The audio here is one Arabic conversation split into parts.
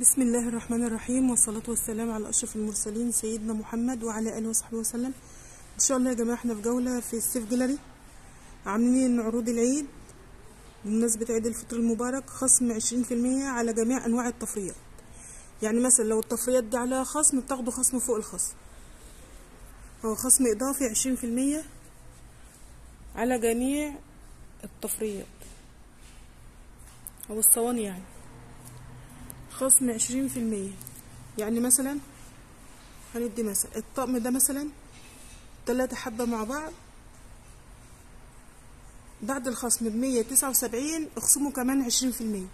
بسم الله الرحمن الرحيم والصلاة والسلام على أشرف المرسلين سيدنا محمد وعلى آله وصحبه وسلم. إن شاء الله يا جماعة إحنا في جولة في السيف جاليري عاملين عروض العيد بمناسبة عيد الفطر المبارك خصم عشرين في المية على جميع أنواع الطفريات يعني مثلا لو الطفريات دي عليها خصم بتاخدوا خصم فوق الخصم. هو خصم إضافي عشرين في المية على جميع الطفريات أو الصواني يعني. خصم عشرين في المية. يعني مثلا هندي مثلا الطقم ده مثلا تلاتة حبة مع بعض. بعد الخصم بمية تسعة وسبعين اخصموا كمان عشرين في المية.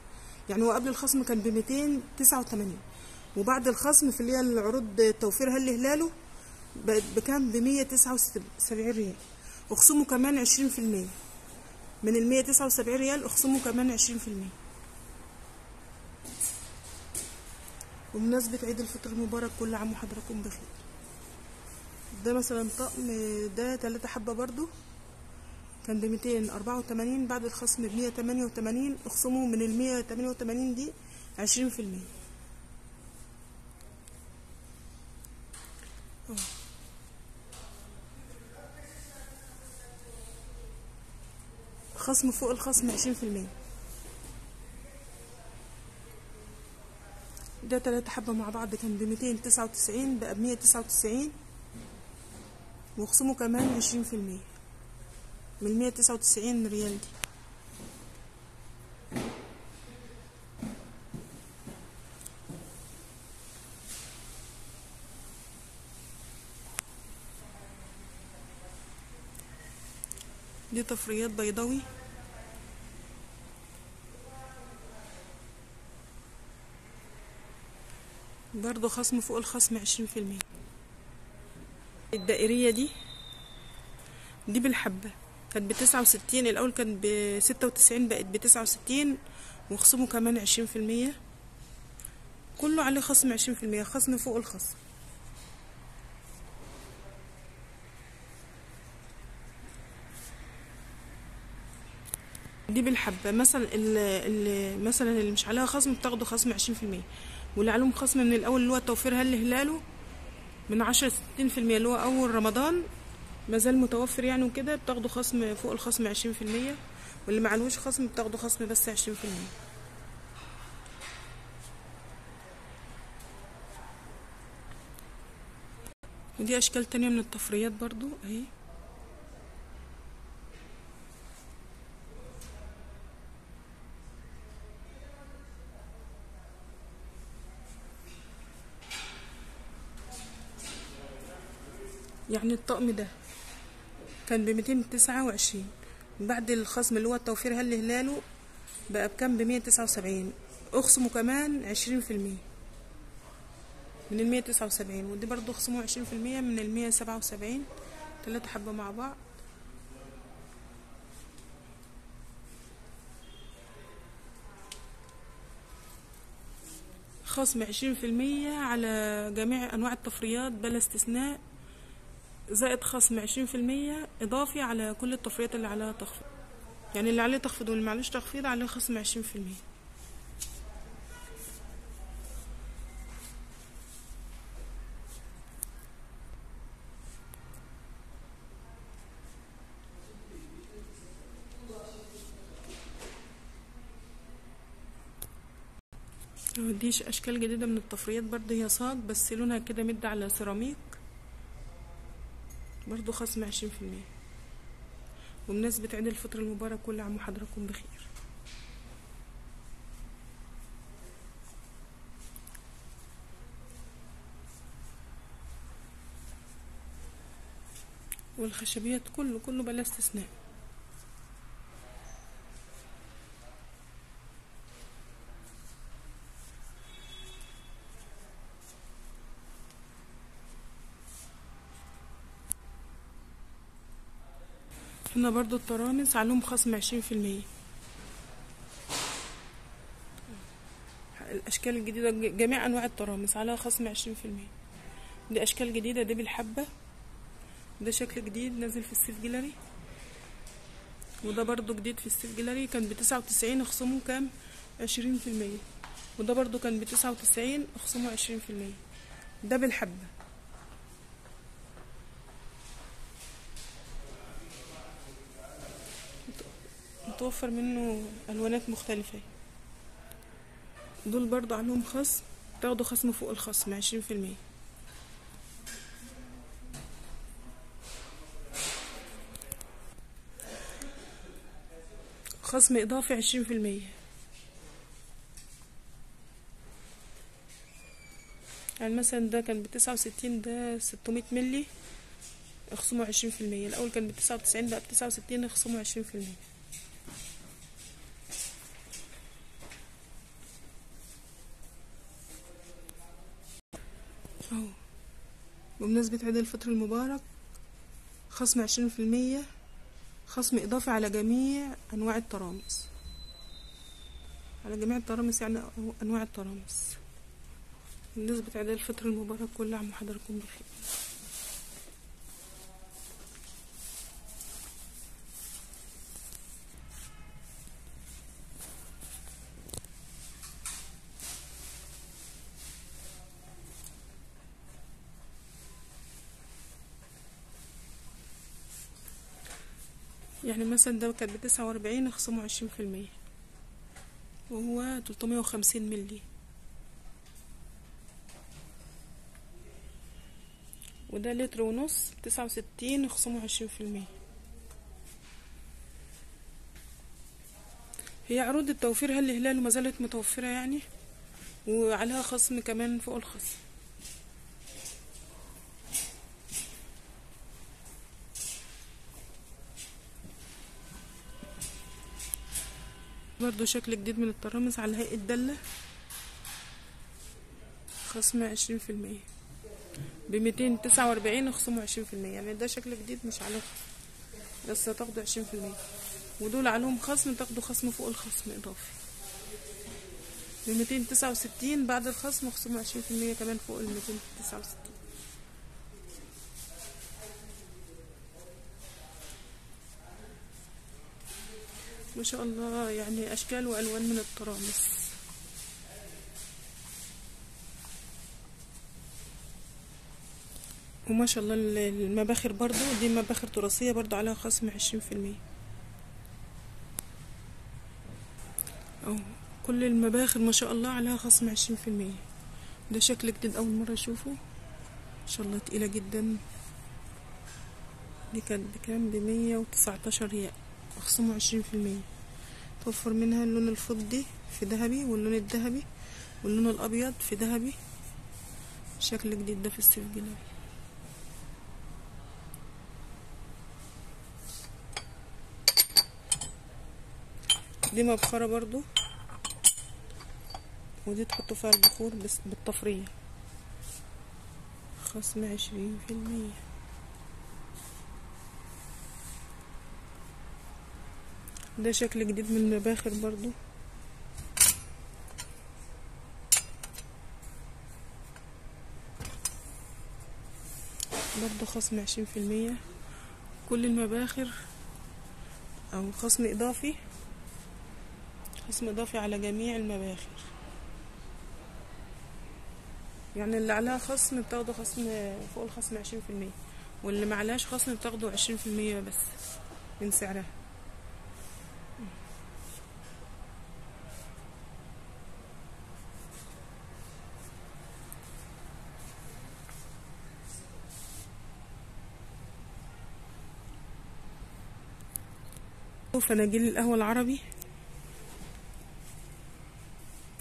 يعني هو قبل الخصم كان بميتين تسعة وتمانين. وبعد الخصم في اللي هي العروض توفيرها اللي هلاله بكام؟ بمية تسعة وسبعين ريال. اخصموا كمان عشرين في المية. من المية تسعة وسبعين ريال اخصموا كمان عشرين في المية. بمناسبة عيد الفطر المبارك كل عام وحضراتكم بخير. ده مثلا طقم ده تلاتة حبة برضو. كان بميتين أربعة وتمانين بعد الخصم بمية تمانية وتمانين اخصموا من المية تمانية وتمانين دي عشرين في المية. خصم فوق الخصم عشرين في المية. ده تلاتة حبة مع بعض كان بميتين تسعة وتسعين بقى بمية تسعة وتسعين واخصموا كمان عشرين في المية من المية تسعة وتسعين ريال دي. دي طفريات بيضاوي. برضو خصم فوق الخصم عشرين في المية. الدائرية دي دي بالحبة. كانت بتسعة وستين الأول كانت بستة وتسعين بقت بتسعة وستين وخصموا كمان عشرين في المية. كله عليه خصم عشرين في المية خصم فوق الخصم. دي بالحبة مثلا اللي, مثلا اللي مش عليها خصم بتاخدوا خصم عشرين في المية. واللي عليهم خصم من الأول اللي هو توفير هل هلاله من عشرة ستين في المية اللي هو أول رمضان مازال متوفر يعني وكده بتاخدوا خصم فوق الخصم عشرين في المية. واللي معلوش خصم بتاخدوا خصم بس عشرين في المية. ودي أشكال تانية من الطفريات برضو أهي. يعني الطقم ده كان بميتين تسعة وعشرين. بعد الخصم اللي هو التوفير هل هلاله بقى بكام؟ بمية تسعة وسبعين. اخصموا كمان عشرين في المية. من المية تسعة وسبعين. ودي برضو اخصموا عشرين في المية من المية سبعة وسبعين. تلاتة حبة مع بعض. خصم عشرين في المية على جميع أنواع الطفريات بلا استثناء. زائد خصم عشرين في المية إضافي على كل الطفريات اللي عليها تخفيض. يعني اللي عليه تخفيض واللي معلوش تخفيض عليه خصم عشرين في المية. ديش أشكال جديدة من الطفريات برضه هي صاج بس لونها كده مد على سيراميك. برضو خصم عشرين في المية. بمناسبة عيد الفطر المبارك كل عام وحضراتكم بخير. والخشبيات كله كله بلا استثناء. هنا برضو الترامس عليهم خصم عشرين في المية. الأشكال الجديدة جميع أنواع الترامس عليها خصم عشرين في المية. دي أشكال جديدة دي بالحبة. ده شكل جديد نازل في السيف جاليري وده برضو جديد في السيف جاليري كان بتسعة وتسعين اخصموا كام؟ عشرين في المية. وده برضو كان بتسعة وتسعين اخصموا عشرين في المية. ده بالحبة. متوفر منه ألوانات مختلفة. دول برضو عليهم خصم تاخدوا خصم فوق الخصم عشرين في المية. خصم إضافي عشرين في المية. يعني مثلا ده كان بتسعة وستين ده ستمية ملي اخصموا عشرين في المية. الأول كان بتسعة وتسعين بقى بتسعة وستين اخصموا عشرين في المية. بمناسبة عيد الفطر المبارك خصم عشرين في المية خصم إضافي على جميع أنواع الترامس. على جميع الترامس يعني أنواع الترامس. بمناسبة عيد الفطر المبارك كل عام وحضراتكم بخير. يعني مثلا ده كان بتسعة وأربعين اخصموا عشرين في المية. وهو تلتمية وخمسين ملي وده لتر ونص تسعة وستين اخصموا عشرين في المية. هي عروض التوفير هل الهلال ما زالت متوفرة يعني؟ وعليها خصم كمان فوق الخصم. برضو شكل جديد من الترامس على هيئة دلة. خصم عشرين في المية. بميتين تسعة وأربعين خصموا عشرين في المية. يعني ده شكل جديد مش عليه. بس هتاخدوا عشرين في المية. ودول عليهم خصم تاخدوا خصم فوق الخصم إضافي بميتين تسعة وستين بعد الخصم خصموا عشرين في المية كمان فوق الميتين تسعة وستين. ما شاء الله يعني أشكال وألوان من الترامس وما شاء الله المباخر برضو دي مباخر تراثية برضو عليها خصم عشرين في المية. أو كل المباخر ما شاء الله عليها خصم عشرين في المية. ده شكل جديد أول مرة أشوفه. ما شاء الله تقيلة جدا. دي كانت بكام؟ بمية وتسعتاشر ريال. اخصموا عشرين في المية. توفر منها اللون الفضي في ذهبي واللون الذهبي واللون الأبيض في ذهبي. شكل جديد ده في السيف جلابي دي مبخرة برضو. ودي تحطوا فيها البخور بس بالطفرية خصم عشرين في المية. ده شكل جديد من المباخر برضو. برضو خصم عشرين في المية. كل المباخر أو خصم إضافي خصم إضافي على جميع المباخر. يعني اللي عليها خصم بتاخدوا خصم فوق الخصم عشرين في المية واللي معلهاش خصم بتاخدوا عشرين في المية بس من سعرها. فناجيل القهوة العربي.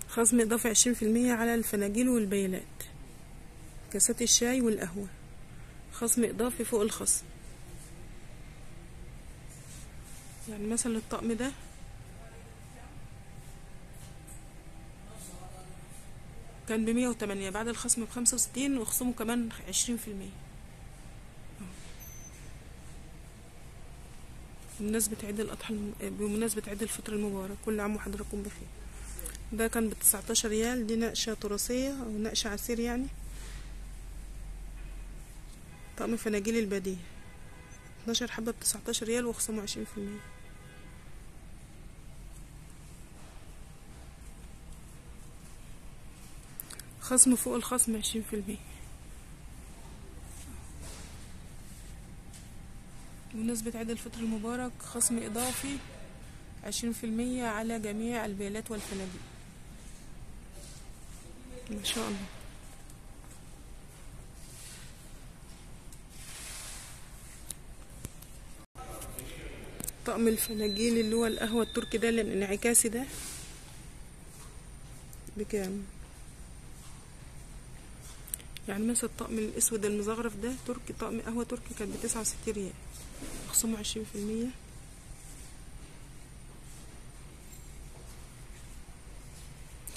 خصم إضافي عشرين في المية على الفناجيل والبيلات كاسات الشاي والقهوة. خصم إضافي فوق الخصم. يعني مثلا الطقم ده. كان بمية وتمانية بعد الخصم بخمسة وستين وخصمه كمان عشرين في المية. بمناسبة عيد الأضحى. بمناسبة عيد الفطر المبارك كل عام وحضراتكم بخير. ده كان بتسعتاشر ريال دي نقشة تراثية أو نقشة عسير يعني. طقم فناجيل البديه اتناشر حبة بتسعتاشر ريال وخصموا عشرين في المية. خصم فوق الخصم عشرين في المية. بمناسبة عيد الفطر المبارك خصم إضافي عشرين في المية على جميع البيالات والفنادق. ما شاء الله. طقم الفناجيل اللي هو القهوة التركي ده الانعكاسي ده. بكام؟ يعني مثلا الطقم الأسود المزغرف ده تركي طقم قهوة تركي كان بتسعة وستين ريال. خصمه عشرين في المية.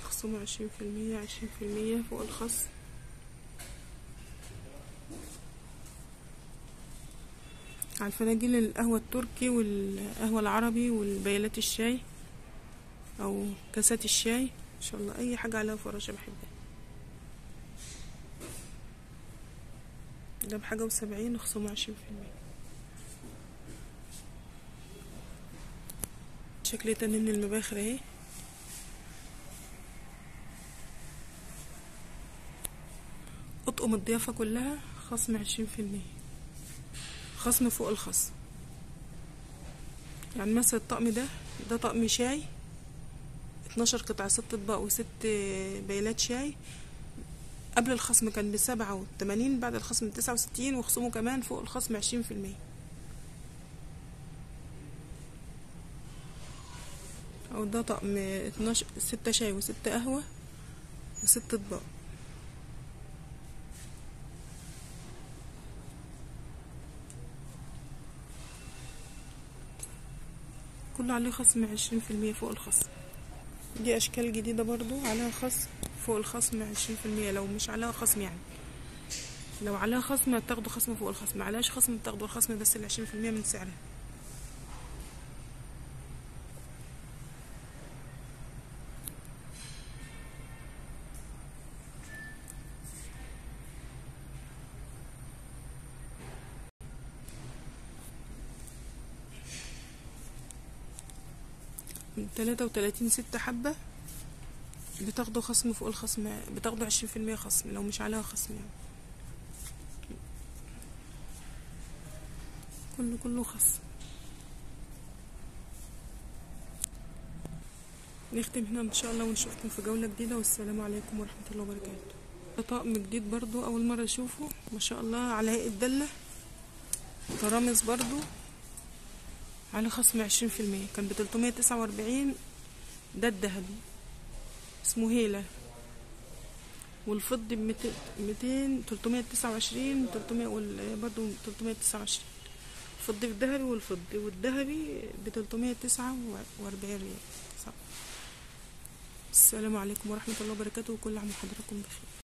خصمه عشرين في المية عشرين في المية فوق الخصم. على الفناجيل القهوة التركي والقهوة العربي والبيالات الشاي أو كاسات الشاي. إن شاء الله أي حاجة عليها فراشة بحبها. ده بحاجة وسبعين وخصمه عشرين في المية. شكل تنين المباخر اهي. اطقم الضيافة كلها خصم عشرين في المية. خصم فوق الخصم. يعني مثلا الطقم ده ده طقم شاي اتناشر قطعة ست اطباق وست بيلات شاي. قبل الخصم كان بسبعة وتمانين بعد الخصم بتسعة وستين وخصمه كمان فوق الخصم عشرين في المية. أو ده طقم اتناشر ستة شاي وستة قهوة وست أطباق. كله عليه خصم عشرين في المية فوق الخصم. دي أشكال جديدة برضو عليها خصم فوق الخصم عشرين في المية لو مش عليها خصم يعني. لو عليها خصم بتاخدوا خصم فوق الخصم معلاش خصم بتاخدوا الخصم بس العشرين في المية من سعرها. تلاتة وتلاتين ستة حبة بتاخدوا خصم فوق الخصم بتاخدوا عشرين في المية خصم لو مش عليها خصم يعني. كله كله خصم. نختم هنا إن شاء الله ونشوفكم في جولة جديدة والسلام عليكم ورحمة الله وبركاته. ده طقم جديد برضو أول مرة أشوفه ما شاء الله على هيئة دلة ترامس برضو. على خصم عشرين في المية. كان بتلتمية تسعة وأربعين ده الذهبي اسمه هيلة والفضي بميتين تلتمية تسعة وعشرين تلتمية برضه تلتمية تسعة وعشرين. الفضي بالذهبي والفضي. والذهبي بتلتمية تسعة وأربعين ريال. السلام عليكم ورحمة الله وبركاته. وكل عام وحضراتكم بخير.